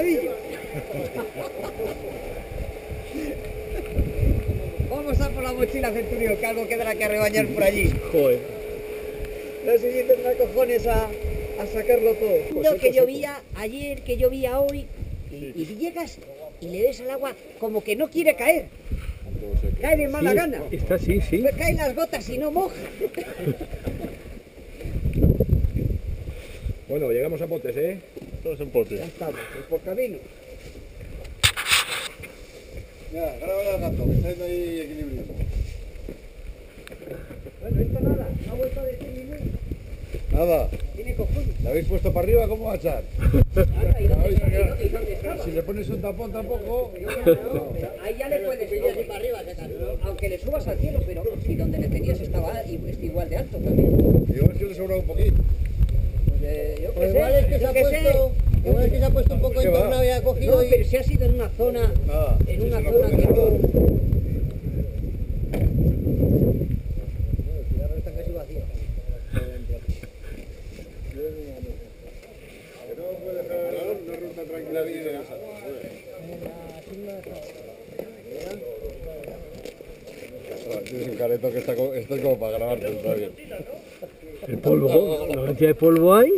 maravilla. Vamos a por la mochila, Centurión, que algo quedará que rebañar por allí. Joder. No sé si tendrá cojones a, a sacarlo todo. Pues que llovía ayer, que llovía hoy, y, llegas y le ves al agua como que no quiere caer. Cae de mala sí, gana. Está así, sí. Me pues caen las gotas y no moja. bueno, llegamos a Potes, ¿eh? Todos en pote. Ya estamos, pues por camino. Mira, graba el gato, que está ahí equilibrio. Bueno, esto nada, no ha vuelto a decir ni mu. Nada, Tiene cojones. ¿la habéis puesto para arriba? ¿Cómo va a echar? Ahora, ¿y dónde. ¿Y dónde estaba? Si le pones un tapón tampoco... Ahí ya le puedes ir así para arriba, ¿qué tal? Aunque le subas al cielo, pero si donde le tenías estaba igual de alto también. Igual si le sobra un poquito. Pues, eh, yo Pues sé, igual es que se ha sé. puesto, igual es que se ha puesto un poco ¿Qué en va? torno y ha No, cogido y... pero si ha sido en una zona, Nada, en una zona que no... Está. Que no casa. Ostras, Tienes un careto que está, co- esto es como para grabarte, está bien. El polvo, la cantidad polvo hay.